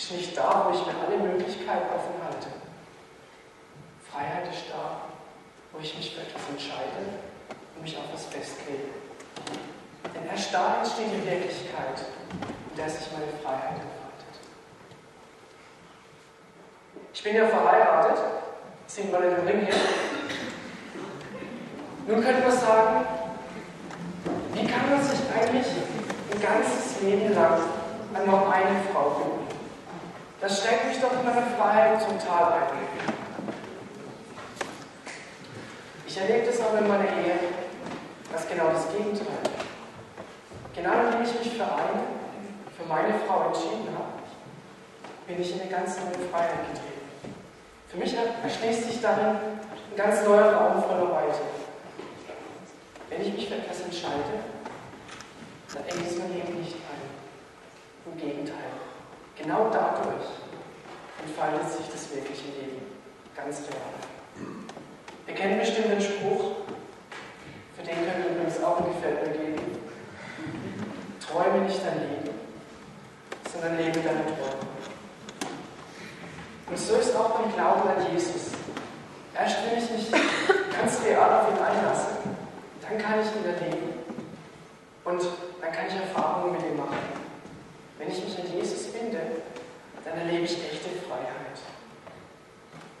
ist nicht da, wo ich mir alle Möglichkeiten offen halte. Freiheit ist da, wo ich mich für etwas entscheide und mich auf was festlege. Denn erst da entsteht die Wirklichkeit, in der sich meine Freiheit entfaltet. Ich bin ja verheiratet, sieht in dem Ring hier. Nun könnte man sagen, wie kann man sich eigentlich ein ganzes Leben lang an nur eine Frau binden? Das schränkt mich doch in meiner Freiheit total ein. Ich erlebe das auch in meiner Ehe, was genau das Gegenteil. Genau indem ich mich für eine, für meine Frau entschieden habe, bin ich in eine ganz neue Freiheit getreten. Für mich erschließt sich darin ein ganz neuer Raum voller Weite. Wenn ich mich für etwas entscheide, dann engt es mein Leben nicht ein. Im Gegenteil. Genau dadurch entfaltet sich das wirkliche Leben. Ganz real. Ihr kennt bestimmt den Spruch, für den könnt ihr übrigens auch ein Gefällt mir geben. Träume nicht dein Leben, sondern lebe deine Träume. Und so ist auch beim Glauben an Jesus. Erst wenn ich mich ganz real auf ihn einlasse, dann kann ich ihn erleben. Und dann kann ich Erfahrungen mit ihm machen. Wenn ich mich an Jesus binde, dann erlebe ich echte Freiheit.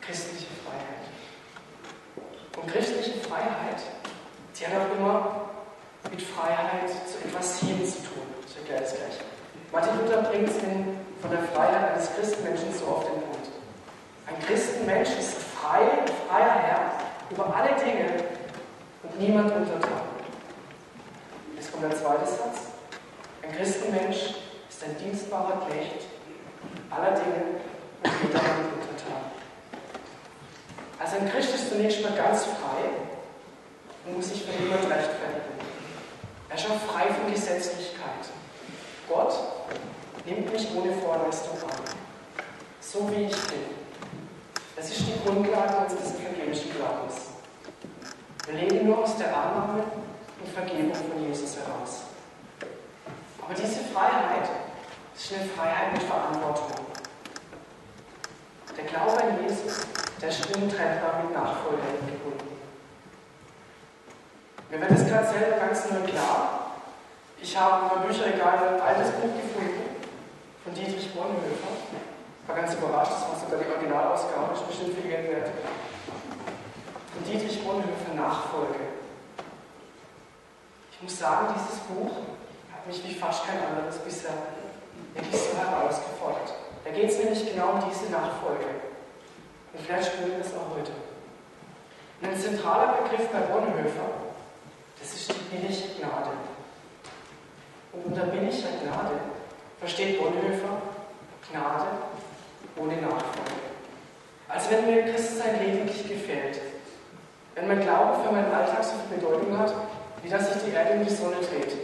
Christliche Freiheit. Und christliche Freiheit, die hat auch immer mit Freiheit zu etwas hin zu tun. Es gleich. Martin Luther bringt es von der Freiheit eines Christenmenschen so auf den Punkt. Ein Christenmensch ist frei, freier Herr über alle Dinge und niemand untertan. Jetzt kommt der zweite Satz. Ein Christenmensch ist ein dienstbarer Knecht aller Dinge und jedermann untertan. Also ein Christ ist zunächst mal ganz frei und muss sich für niemand rechtfertigen. Er auch frei von Gesetzlichkeit. Gott nimmt mich ohne Vorleistung an, so wie ich bin. Das ist die Grundlage unseres evangelischen Glaubens. Wir leben nur aus der Annahme und Vergebung von Jesus heraus. Aber diese Freiheit ist eine Freiheit mit Verantwortung. Der Glaube an Jesus, der ist untrennbar mit Nachfolge gebunden. Mir wird es gerade selber ganz neu klar. Ich habe in meinem Bücherregal ein altes Buch gefunden von Dietrich Bonhoeffer. War ganz überrascht, das war sogar die Originalausgabe, ist bestimmt viel Geld wert. Von Dietrich Bonhoeffer Nachfolge. Ich muss sagen, dieses Buch hat mich wie fast kein anderes bisher wirklich so herausgefordert. Da geht es nämlich genau um diese Nachfolge. Und vielleicht spüren wir das auch heute. Ein zentraler Begriff bei Bonhoeffer, das billige Gnade. Und unter billiger Gnade versteht Bonhoeffer Gnade ohne Nachfolge. Also wenn mir Christsein lediglich gefällt, wenn mein Glaube für meinen Alltag so viel Bedeutung hat, wie dass sich die Erde um die Sonne dreht.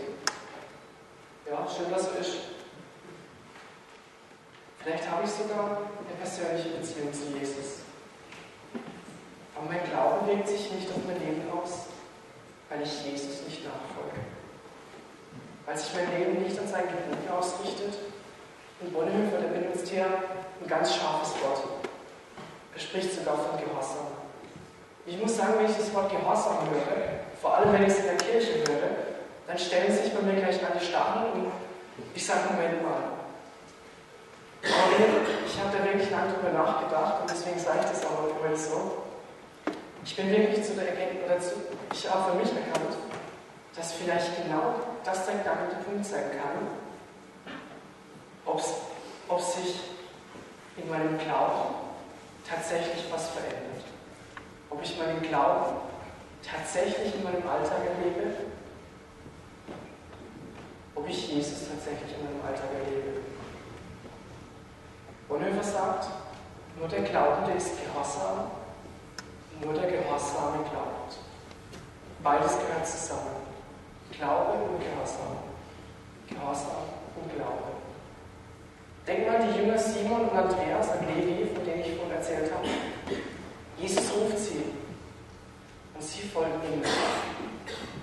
Ja, schön, dass so ist. Vielleicht habe ich sogar eine persönliche Beziehung zu Jesus. Aber mein Glaube wirkt sich nicht auf mein Leben aus, weil ich Jesus nicht nachfolge. Weil sich mein Leben nicht an sein Gebot ausrichtet. Und Bonhoeffer, der benutzt hier ein ganz scharfes Wort. Er spricht sogar von Gehorsam. Ich muss sagen, wenn ich das Wort Gehorsam höre, vor allem wenn ich es in der Kirche höre, dann stellen sich bei mir gleich alle Stacheln und ich sage, Moment mal. Aber ich habe da wirklich lange drüber nachgedacht und deswegen sage ich das auch heute so. Ich bin wirklich zu der Erkenntnis, oder zu, ich habe für mich erkannt, dass vielleicht genau das der knackende Punkt sein kann, ob sich in meinem Glauben tatsächlich was verändert. Ob ich meinen Glauben tatsächlich in meinem Alltag erlebe, ob ich Jesus tatsächlich in meinem Alltag erlebe. Bonhoeffer sagt, nur der Glaubende ist Gehorsam nur der Gehorsame glaubt. Beides gehört zusammen. Glaube und Gehorsam. Gehorsam und Glaube. Denk mal die Jünger Simon und Andreas an Levi, von denen ich vorhin erzählt habe. Jesus ruft sie und sie folgen ihm.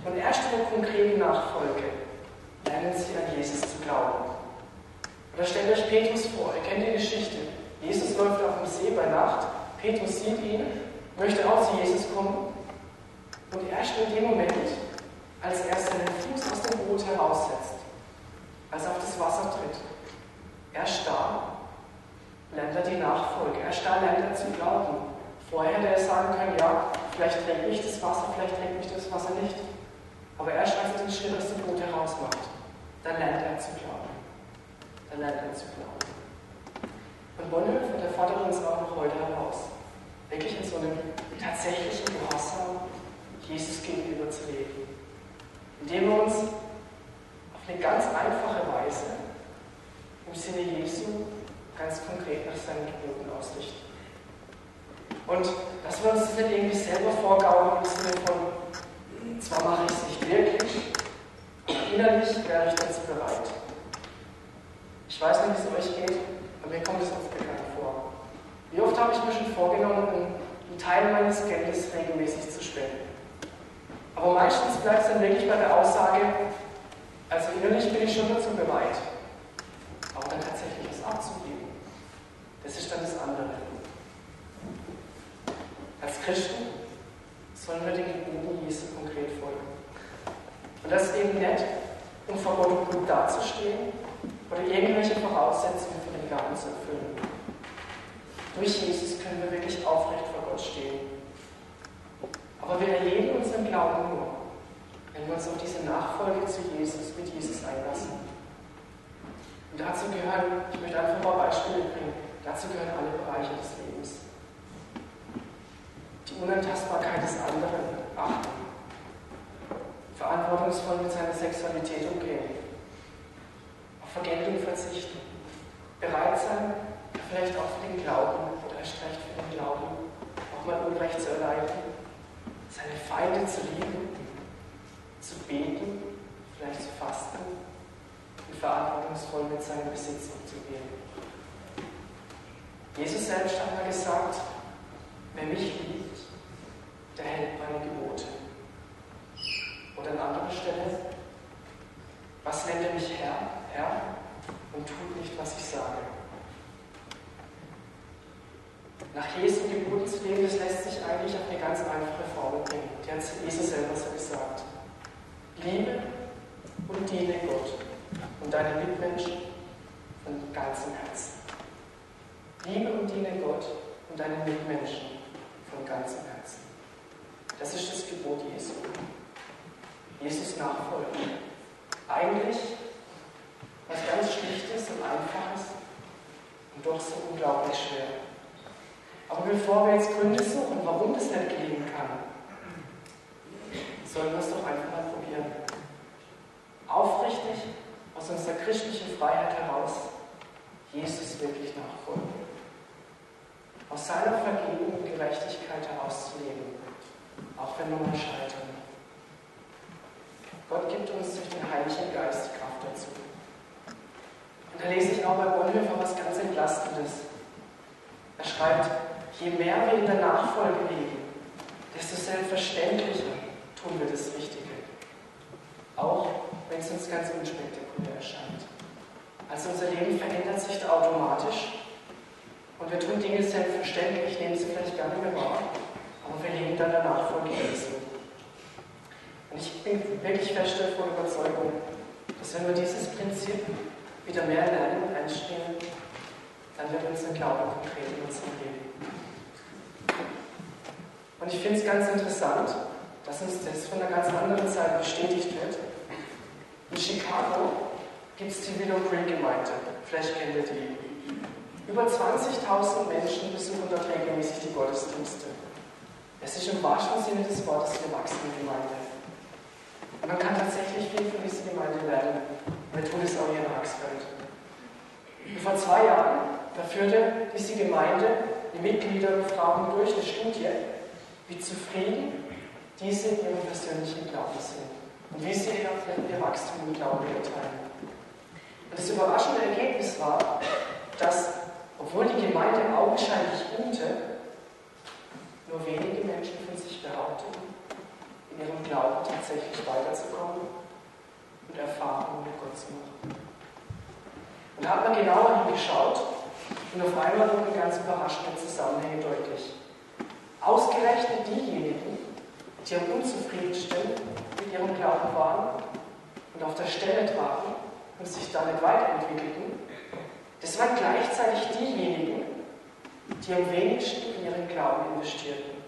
Und erst in der konkreten Nachfolge lernen sie an Jesus zu glauben. Oder stellt euch Petrus vor, ihr kennt die Geschichte. Jesus läuft auf dem See bei Nacht, Petrus sieht ihn, möchte auch zu Jesus kommen und erst in dem Moment, als er seinen Fuß aus dem Boot heraussetzt, als er auf das Wasser tritt, erst da lernt er die Nachfolge, erst da lernt er zu glauben. Vorher hätte er sagen können, ja, vielleicht trägt mich das Wasser, vielleicht trägt mich das Wasser nicht. Aber erst als er den Schritt aus dem Boot heraus macht, dann lernt er zu glauben. Dann lernt er zu glauben. Und Bonhoeffer, der fordert uns auch noch heute heraus, wirklich in so einem tatsächlichen Gehorsam Jesus gegenüber zu leben. Indem wir uns auf eine ganz einfache Weise im Sinne Jesu ganz konkret nach seinen Geboten ausrichten. Und dass wir uns das nicht irgendwie selber vorgaukeln im Sinne von, zwar mache ich es nicht wirklich, innerlich wäre ich dazu bereit. Ich weiß nicht, wie es euch geht, aber mir kommt es oft bekannt. Wie oft habe ich mir schon vorgenommen, einen Teil meines Geldes regelmäßig zu spenden? Aber meistens bleibt es dann wirklich bei der Aussage, also innerlich bin ich schon dazu bereit, aber dann tatsächlich was abzugeben. Das ist dann das andere. Als Christen sollen wir den Geboten Jesu konkret folgen. Und das ist eben nicht, um vor Gott gut dazustehen oder irgendwelche Voraussetzungen für den Gaben zu erfüllen. Durch Jesus können wir wirklich aufrecht vor Gott stehen. Aber wir erleben unseren Glauben nur, wenn wir uns auf diese Nachfolge zu Jesus, mit Jesus einlassen. Und dazu gehören, ich möchte einfach mal Beispiele bringen, dazu gehören alle Bereiche des Lebens die Unantastbarkeit des anderen achten, verantwortungsvoll mit seiner Sexualität umgehen, auf Vergeltung verzichten, bereit sein, vielleicht auch für den Glauben oder erst recht für den Glauben auch mal Unrecht zu erleiden, seine Feinde zu lieben, zu beten, vielleicht zu fasten und verantwortungsvoll mit seinem Besitz umzugehen. Jesus selbst hat mal gesagt, wer mich liebt, der hält meine Gebote. Und an anderer Stelle, was nennt er mich Herr, Herr, und tut nicht, was ich sage. Nach Jesu Geboten zu leben, das lässt sich eigentlich auf eine ganz einfache Hat Jesus selber so gesagt. Liebe und diene Gott und deine Mitmenschen von ganzem Herzen. Liebe und diene Gott und deine Mitmenschen von ganzem Herzen. Das ist das Gebot Jesu. Jesus nachfolgen. Eigentlich was ganz Schlichtes und Einfaches und doch so unglaublich schwer. Aber bevor wir jetzt Gründe suchen, warum das nicht gelingen kann, sollen wir es doch einfach mal probieren. Aufrichtig aus unserer christlichen Freiheit heraus Jesus wirklich nachfolgen. Aus seiner Vergebung und Gerechtigkeit herauszuleben auch wenn wir mal scheitern. Gott gibt uns durch den Heiligen Geist Kraft dazu. Und da lese ich auch bei Bonhoeffer was ganz Entlastendes. Er schreibt, je mehr wir in der Nachfolge leben, desto selbstverständlicher tun wir das Richtige. Auch wenn es uns ganz unspektakulär erscheint. Also unser Leben verändert sich da automatisch und wir tun Dinge selbstverständlich, nehmen sie vielleicht gar nicht mehr wahr aber wir leben dann der Nachfolge Jesu. Und ich bin wirklich fest davon Überzeugung, dass wenn wir dieses Prinzip wieder mehr lernen und einstehen, dann wird unser Glaube konkret in unserem Leben. Und ich finde es ganz interessant, dass uns das von einer ganz anderen Seite bestätigt wird. In Chicago gibt es die Willow Creek Gemeinde. Vielleicht kennt ihr die. Über 20.000 Menschen besuchen dort regelmäßig die Gottesdienste. Es ist im wahrsten Sinne des Wortes eine wachsende Gemeinde. Und man kann tatsächlich viel von dieser Gemeinde lernen. Auch hier in Axfeld. Vor zwei Jahren, da führte diese Gemeinde die Mitglieder befragen durch eine Studie, wie zufrieden diese in ihrem persönlichen Glauben sind und wie sie ihr, Wachstum im Glauben beurteilen. Und das überraschende Ergebnis war, dass, obwohl die Gemeinde augenscheinlich ruhte, nur wenige Menschen von sich behaupten, in ihrem Glauben tatsächlich weiterzukommen und Erfahrungen mit Gott zu machen. Und Und hat man genauer hingeschaut und auf einmal wurden ganz überraschende Zusammenhänge deutlich. Ausgerechnet diejenigen, die am unzufriedensten mit ihrem Glauben waren und auf der Stelle traten und sich damit weiterentwickelten, das waren gleichzeitig diejenigen, die am wenigsten in ihren Glauben investierten,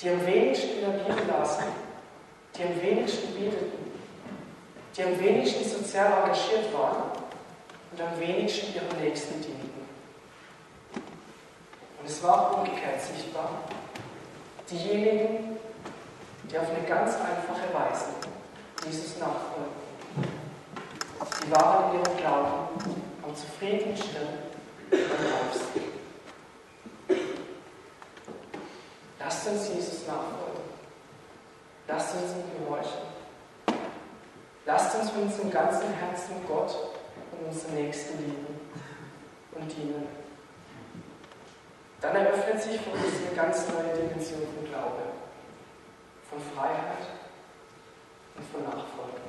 die am wenigsten in der Bibel lasen, die am wenigsten beteten, die am wenigsten sozial engagiert waren und am wenigsten ihrem Nächsten dienten. Und es war auch umgekehrt sichtbar. Diejenigen, die auf eine ganz einfache Weise Jesus nachfolgen, die waren in ihrem Glauben am zufriedensten und am reichsten. Lasst uns Jesus nachfolgen. Lasst uns ihm gehorchen. Lasst uns mit unserem ganzen Herzen Gott und unseren Nächsten lieben und dienen. Dann eröffnet sich für uns eine ganz neue Dimension von Glaube, von Freiheit und von Nachfolge.